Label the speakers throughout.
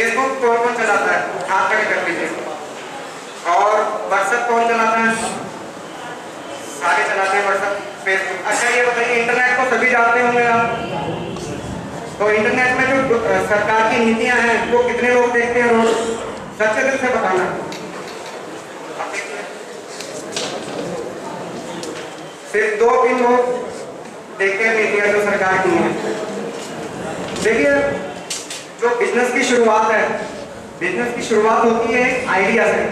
Speaker 1: Facebook कौन कौन चलाता है, हाथ खड़े कर लीजिए और व्हाट्सएप कौन चलाता है सारे चलाते हैं व्हाट्सएप फेसबुक अच्छा ये बताइए इंटरनेट को सभी जानते होंगे आप? तो इंटरनेट में जो सरकार की नीतियाँ हैं, वो कितने लोग देखते हैं रोज? सच्चे दिल से बताना। सिर्फ़ दो तीन लोग देखते हैं नीतियाँ जो सरकार की हैं। देखिए जो बिज़नेस की शुरुआत है बिज़नेस की शुरुआत होती है आइडिया से।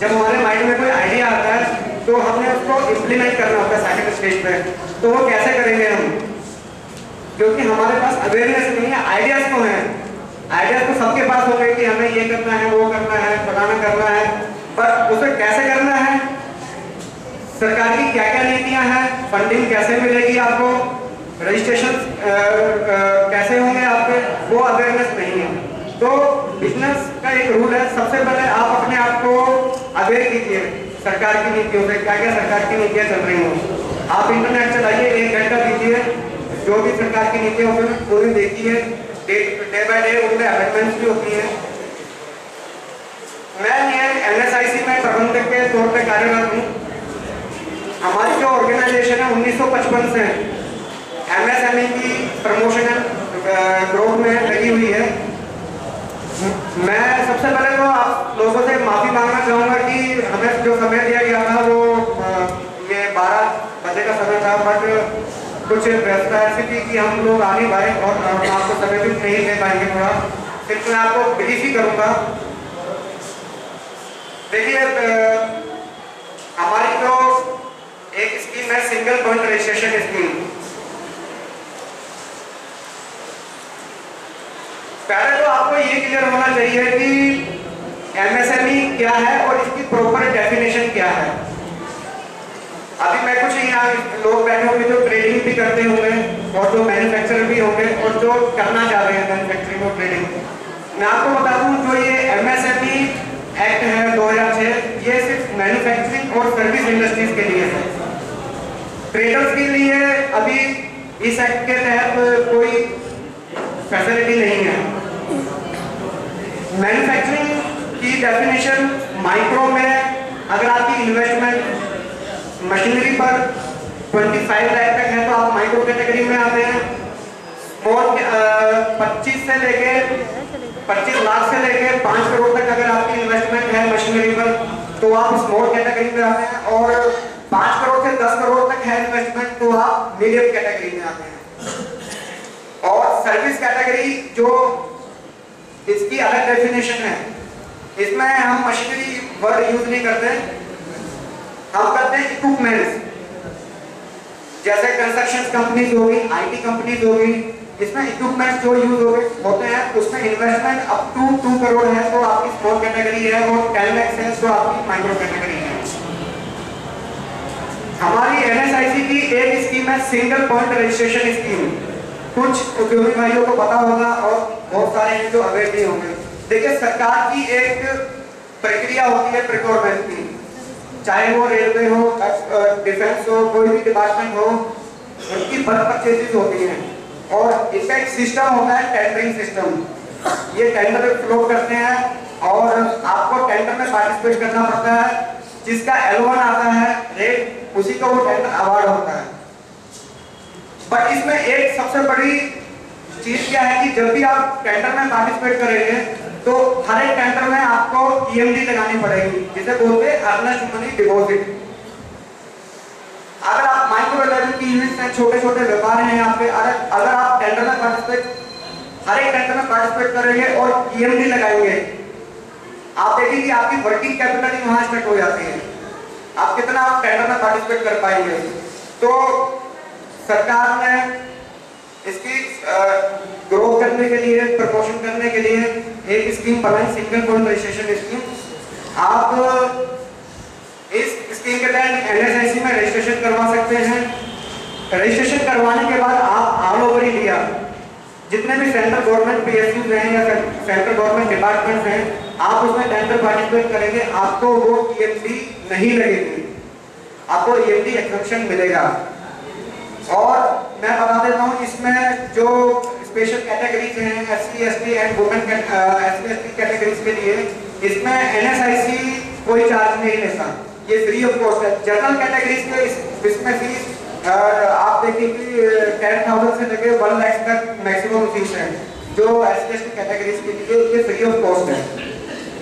Speaker 1: जब हमारे माइंड में कोई आइडिया आता है तो हमने उसको इम्प्लीमेंट करना होता है सेकंड स्टेज पे तो वो कैसे करेंगे हम? क्योंकि हमारे पास अवेयरनेस नहीं है आइडियाज़ तो हैं। आइडियाज़ तो सबके पास हो गए कि हमें ये करना है, वो करना है, फलाना करना है। पर उसे कैसे करना है? सरकार की क्या क्या नीतियाँ हैं? फंडिंग कैसे मिलेगी आपको? रजिस्ट्रेशन कैसे होंगे आपके? वो अवेयरनेस नहीं है तो बिज़नेस का एक रूल है, सबसे पहले आप अपने आप को अवेयर कीजिए, सरकार की नीतियों से क्या क्या सरकार की नीतियाँ चल रही हो। आप इंटरनेट चलाइए, एक घंटा दीजिए, जो भी सरकार की नीतियाँ हैं पूरी देखिए डे बाय डे उनमें अमेंडमेंट्स भी होती हैं। मैं ये एनएसआईसी में प्रबंधक के तौर पर कार्यरत हूँ। हमारी जो ऑर्गेनाइजेशन है 1955 से एमएसएमई की प्रमोशन ग्रोथ में लगी हुई है। मैं माफ़ी मांगना चाहूँगा कि हमें जो समय दिया गया था, वो ये 12 बजे का समय था बट कुछ व्यवस्था ऐसी थी कि हम लोग आ नहीं पाए और आपको समय भी नहीं दे पाएँगे थोड़ा। सिर्फ़ मैं आपको ब्रीफ ही करूँगा। देखिए हमारी जो एक स्कीम है सिंगल पॉइंट रजिस्ट्रेशन स्कीम पहले तो आपको ये क्लियर होना चाहिए कि एमएसएमई क्या है और इसकी प्रॉपर डेफिनेशन क्या है? अभी मैं कुछ यहाँ लोग बैठे होंगे जो ट्रेडिंग भी करते होंगे और जो मैन्युफैक्चरर भी होंगे और जो करना चाह रहे हैं मैन्युफैक्चरिंग और ट्रेडिंग मैं आपको बता दूँ जो ये एमएसएमई एक्ट है 2006 ये सिर्फ़ मैन्युफैक्चरिंग और सर्विस इंडस्ट्रीज़ के लिए है। ट्रेडर्स के लिए अभी इस एक्ट के तहत कोई फैसिलिटी नहीं है। मैन्युफैक्चरिंग की डेफिनेशन माइक्रो में अगर आपकी इन्वेस्टमेंट मशीनरी पर 25 लाख तक है तो आप माइक्रो कैटेगरी में आते हैं। स्मॉल पच्चीस से लेके 25 लाख से लेके 5 करोड़ तक अगर आपकी इन्वेस्टमेंट है मशीनरी पर तो आप स्मॉल कैटेगरी में आते हैं। और 5 करोड़ से 10 करोड़ तक है इन्वेस्टमेंट तो आप मीडियम कैटेगरी में आते हैं। और सर्विस कैटेगरी जो इसकी अलग डेफिनेशन है। इसमें हम मशीनरी वर्ड यूज़ नहीं करते। हम करते हैं इक्विपमेंट्स जैसे कंस्ट्रक्शन कंपनीज़ होगी आईटी कंपनीज़ होगी इसमें इक्विपमेंट्स जो यूज़ हो होते हैं, उसमें investment up to two crore है तो आपकी स्मॉल कैटेगरी है और टेन लैक्स है तो आपकी माइक्रो कैटेगरी है। हमारी एनएसआईसी की एक स्कीम है सिंगल पॉइंट रजिस्ट्रेशन स्कीम कुछ उद्योगी भाइयों को पता होगा और बहुत सारे जो अवेयर भी होंगे। देखिए, सरकार की एक प्रक्रिया होती है प्रिक्योरमेंट की। चाहे वो रेलवे हो डिफेंस हो, कोई भी डिपार्टमेंट हो उनकी बल्क परचेजेस होती हैं। और इसका एक सिस्टम होता है टेंडरिंग सिस्टम ये टेंडर फ्लो करते हैं और आपको टेंडर में पार्टिसिपेट करना पड़ता है। जिसका एल आता है रेट उसी को वो टेंडर अवार्ड होता है। बट इसमें एक सबसे बड़ी चीज़ क्या है कि जब भी आप टेंडर में पार्टिसिपेट करेंगे तो हर एक टेंडर में आपको ईएमडी लगानी पड़ेगी, जिसे बोलते हैं अर्नेस्ट मनी डिपॉजिट अगर आप माइक्रो लेवल की यूनिट्स हैं छोटे छोटे व्यापार हैं यहाँ पे, अगर अगर आप टेंडर में पार्टिसिपेट हर एक टेंडर में पार्टिसिपेट करेंगे और ईएमडी लगाएँगे, आप देखिए कि आपकी वर्किंग कैपिटल ही वहाँ स्टार्ट हो जाती है. आप कितना आप टेंडर में पार्टिसिपेट कर पाएँगे? तो सरकार ने इसकी ग्रोथ करने के लिए प्रमोशन करने के लिए एक स्कीम बनाई सिंगल पॉइंट रजिस्ट्रेशन स्कीम। आप इस स्कीम के तहत एनएसआईसी में रजिस्ट्रेशन करवा सकते हैं। रजिस्ट्रेशन करवाने के बाद आप ऑल ओवर इंडिया जितने भी सेंट्रल गवर्नमेंट पीएसयू हैं या सेंट्रल गवर्नमेंट डिपार्टमेंट हैं, आप उसमें टेंडर पार्टिसिपेट करेंगे। आपको वो ईएमडी नहीं लगेगी। आपको ईएमडी एक्सेप्शन मिलेगा। और मैं बता देता हूँ, इसमें जो स्पेशल कैटेगरीज हैं S C S T and women S C S T categories के लिए। इसमें एनएसआईसी कोई चार्ज नहीं लेता ये फ्री ऑफ़ कॉस्ट है। जनरल कैटेगरीज के इस- इसमें फ़ीस आप देखेंगे टेन थाउज़ेंड से लेके वन लाख तक मैक्सिमम फ़ीस है, जो S C S T categories के लिए ये फ्री ऑफ़ कॉस्ट है।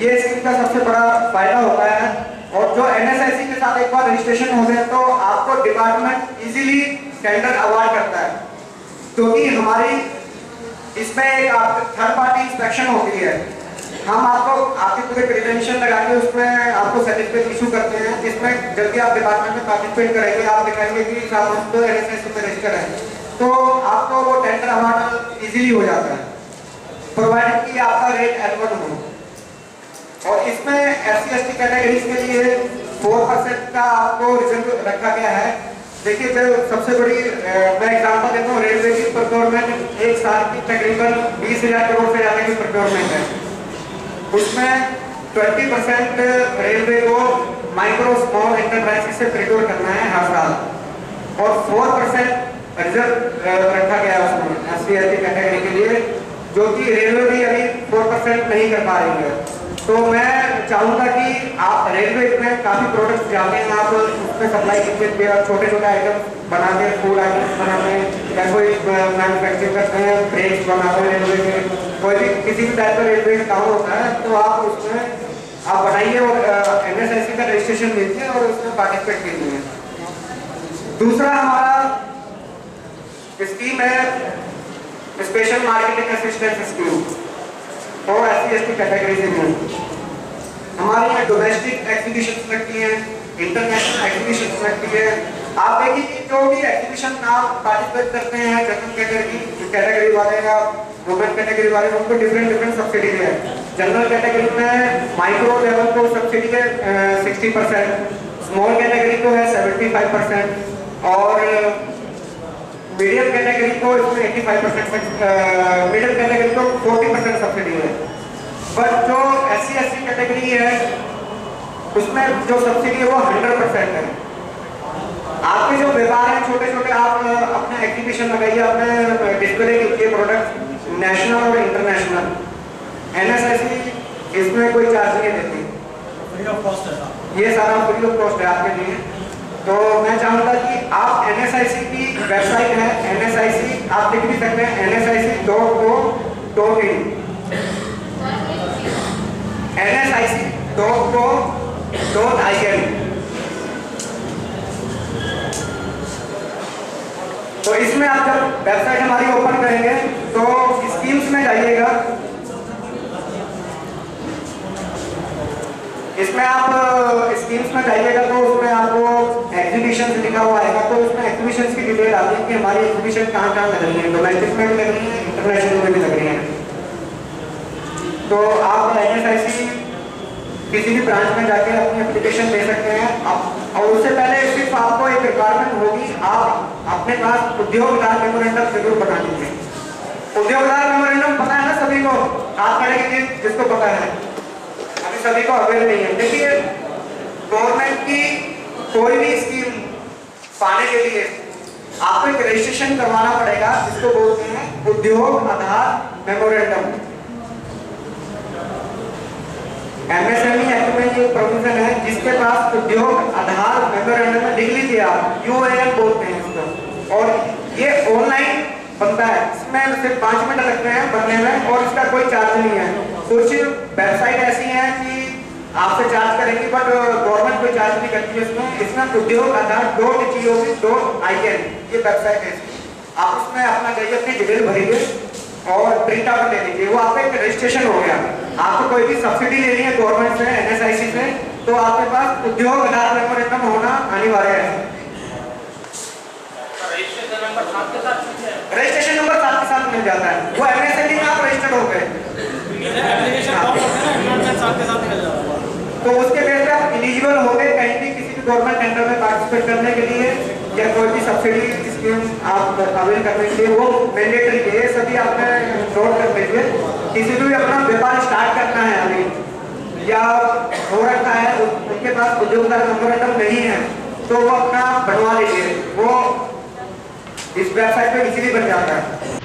Speaker 1: ये स्कीम का सबसे बड़ा फ़ायदा होता है, और जो एनएसआईसी के साथ एक बार रजिस्ट्रेशन हो गया तो आपको डिपार्टमेंट इजीली टेंडर अवार्ड करता है। क्योंकि हमारी इसमें एक थर्ड पार्टी इंस्पेक्शन होती है हम आपको, आपके पूरे क्रेडेंशियल लगा के उसमें आपको सर्टिफिकेट इशू करते हैं। जिसमें भी आप डिपार्टमेंट में पार्टिसिपेट करेंगे। आप दिखाएँगे कि साहब तो एनएसएस में रजिस्टर है। तो आपको वो टेंडर अवार्ड इजीली हो जाता है। प्रोवाइडेड कि आपका रेट एलवन हो। और इसमें S C S T categories के लिए फोर परसेंट का आपको रिज़र्व रखा गया है। देखिए जो सबसे बड़ी मैं एग्जांपल देता हूँ, रेलवे की प्रोक्योरमेंट एक साल की तकरीबन बीस हज़ार करोड़ से ज़्यादा की प्रोक्योरमेंट है। उसमें ट्वेंटी परसेंट रेलवे को माइक्रो स्मॉल एंटरप्राइजेस से प्रिक्योर करना है हर साल। और फोर परसेंट रिज़र्व रखा गया उसमें, एस सी कैटेगरी के लिए, जो कि रेलवे भी अभी फोर परसेंट नहीं कर पा रही है। तो मैं चाहूँगा कि आप रेलवे में काफ़ी प्रोडक्ट्स जाते हैं आप उसमें सप्लाई कीजिए आप छोटे छोटे आइटम बनाते हैं फ़ूड आइटम्स बनाते हैं, या कोई मैन्युफैक्चरिंग करते हैं ब्रेक्स बनाते हैं रेलवे के कोई भी किसी भी टाइप का रेलवे काम होता है तो आप उसमें, आप बनाइए और एन एस का रजिस्ट्रेशन लीजिए और उसमें पार्टिसिपेट कीजिए। दूसरा हमारा स्कीम है स्पेशल मार्केटिंग असिस्टेंस स्कीम और S C S T category से भी हमारे यहाँ डोमेस्टिक एग्जीबिशन लगती हैं इंटरनेशनल एग्जीबिशन लगती है। आप देखिए जो भी एग्जीबिशन आप पार्टिसिपेट करते हैं, जनरल कैटेगरी कैटेगरी वाले या वुमेन कैटेगरी वाले, उनको डिफरेंट डिफरेंट सब्सिडी है। जनरल कैटेगरी में माइक्रो लेवल को सब्सिडी है सिक्सटी परसेंट स्मॉल कैटेगरी को है सेवेंटी फाइव परसेंट और मीडियम कैटेगरी को इसमें 85 परसेंट मिडिल कैटेगरी को 40 परसेंट सब्सिडी है। बट जो एस सी कैटेगरी है उसमें जो सब्सिडी है वो 100 परसेंट है। आपके जो व्यापार है छोटे छोटे आप अपने एग्जीबिशन लगाइए अपने डिस्प्ले कीजिए प्रोडक्ट नेशनल और इंटरनेशनल एन इसमें कोई चार्ज नहीं देती ये सारा फ्री ऑफ़ कॉस्ट है आपके लिए। तो मैं चाहूँगा कि आप एनएसआईसी की वेबसाइट है एनएसआईसी आप लिख भी सकते हैं NSIC dot co dot in N S I C dot co dot I N तो इसमें आप जब वेबसाइट हमारी ओपन करेंगे तो स्कीम्स में जाइएगा। इसमें आप स्कीम्स में जाइएगा तो उसमें आपको लिखा हुआ आएगा तो उसमें एग्जीबिशन की डिटेल आती है कि हमारी एग्जीबिशन कहाँ कहाँ लग रही है। डोमेस्टिक में भी लग रही है इंटरनेशनल में भी लग रही है। तो आप एन किसी भी ब्रांच में जाके अपनी एप्लीकेशन दे सकते हैं। आप और उससे पहले सिर्फ़ आपको एक रिक्वायरमेंट होगी, आप अपने पास उद्योगदार मेमोरेंडम ज़रूर बना लीजिए उद्योगदार मेमोरेंडम पता है ना सभी को? खड़े कीजिए जिसको पता है। अभी सभी को अवेयर नहीं है। देखिए गवर्नमेंट की कोई भी स्कीम पाने के लिए आपको एक रजिस्ट्रेशन करवाना पड़ेगा जिसको बोलते हैं उद्योग आधार मेमोरेंडम एमएसएमई एक्ट में ये प्रोविज़न है, जिसके पास उद्योग आधार मेमोरेंडम में लिख लीजिए आप यूएएन बोलते हैं इसको। और ये ऑनलाइन बनता है। इसमें सिर्फ़ पाँच मिनट लगते हैं बनने में, और इसका कोई चार्ज नहीं है। कुछ वेबसाइट ऐसी हैं कि आपसे चार्ज करेंगी बट गवर्नमेंट कोई चार्ज नहीं करती है इसमें इसमें Udyog Aadhaar dot G O V dot I N ये वेबसाइट है आप उसमें अपना जाइए अपनी डिटेल भरिए और प्रिंट आउट ले लीजिए। वो आपका एक रजिस्ट्रेशन हो गया। आपको कोई भी सब्सिडी लेनी है गवर्नमेंट से एनएसआईसी से तो आपके पास उद्योग आधार मेमोरेंडम होना अनिवार्य है।
Speaker 2: रजिस्ट्रेशन नंबर साथ
Speaker 1: नंबर के साथ मिल जाता है। वो एमएसएमई में आप रजिस्टर्ड हो गए
Speaker 2: एप्लीकेशन फॉर्म होते हैं ना इनमें सात के साथ मिल जाता है
Speaker 1: तो उसके बेस पे आप एलिजिबल हो गए कहीं भी किसी भी गवर्नमेंट टेंडर में पार्टिसिपेट करने के लिए, या कोई भी सब्सिडी स्कीम आप अवेल करने के लिए, वो मैंडेटरी है। सभी आपने नोट कर लीजिए किसी भी अपना व्यापार स्टार्ट करना है अभी, या हो रखा है, उनके पास उद्योगदार मेमोरेंडम नहीं है तो वो अपना बनवा लीजिए। वो इस वेबसाइट पे इजीली बन जाता है।